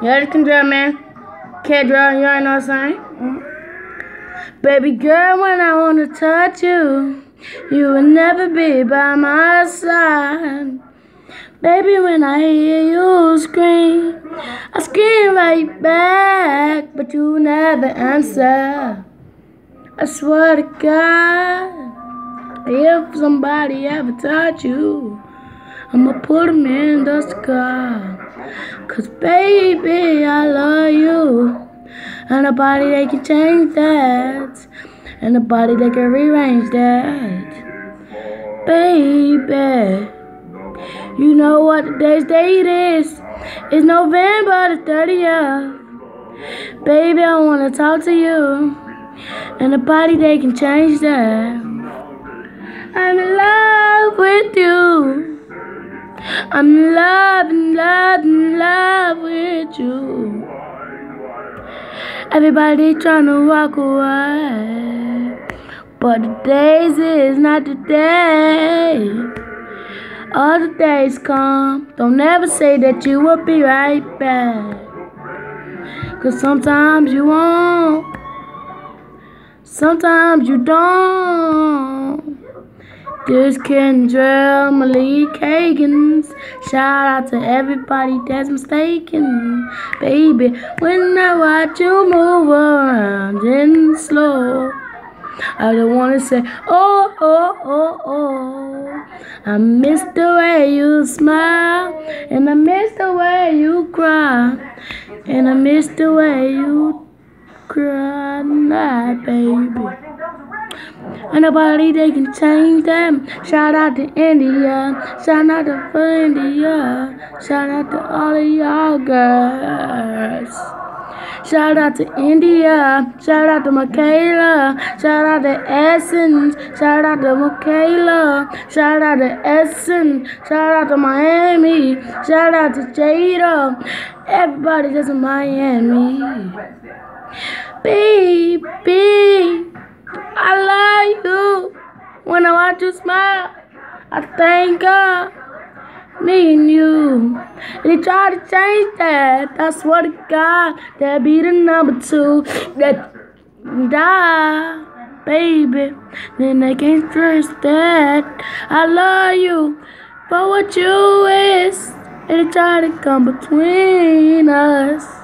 Yeah, this Kendrell, man. Can't drill, you ain't know what I'm saying? Baby girl, when I wanna touch you, you will never be by my side. Baby, when I hear you scream, I scream right back, but you never answer. I swear to God, if somebody ever touch you, I'ma put them in the sky. Cause baby, I love you. And a body they can change that. And a body they can rearrange that. Baby. You know what today's date is. It's November the 30th. Baby, I wanna talk to you. And a body they can change that. I'm in love with you. I'm in love, in love, in love with you. Everybody trying to walk away. But the days is not the day. All the days come. Don't ever say that you will be right back. Cause sometimes you won't. Sometimes you don't. This Kendrell Malik Haggins. Shout out to everybody that's mistaken. Baby, when I watch you move around in slow, I don't wanna say, oh, oh, oh, oh. I miss the way you smile, and I miss the way you cry, and I miss the way you cry, nah, baby. And nobody they can change them. Shout out to India. Shout out to India. Shout out to all of y'all girls. Shout out to India. Shout out to Michaela. Shout out to Essence. Shout out to Michaela. Shout out to Essence. Shout out to Miami. Shout out to Jada. Everybody just in Miami. Baby. I love. When I watch you smile, I thank God. Me and you. And they try to change that. I swear to God, that be the number two that die, baby. Then they can't trust that. I love you for what you is. And they try to come between us.